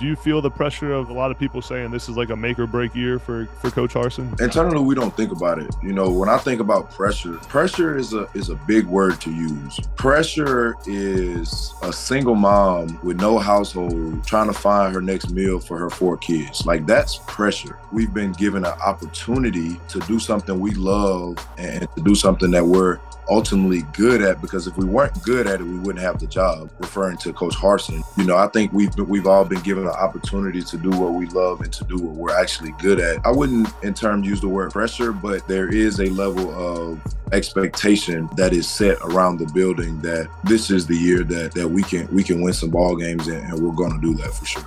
Do you feel the pressure of a lot of people saying this is like a make or break year for for Coach Harsin? Internally, we don't think about it. You know, when I think about pressure, pressure is a is a big word to use. Pressure is a single mom with no household trying to find her next meal for her four kids. Like that's pressure. We've been given an opportunity to do something we love and to do something that we're ultimately good at because if we weren't good at it, we wouldn't have the job. Referring to Coach Harsin, you know, I think we've been, we've all been given an opportunity to do what we love and to do what we're actually good at. I wouldn't, in terms, use the word pressure, but there is a level of expectation that is set around the building that this is the year that that we can we can win some ball games and, and we're going to do that for sure.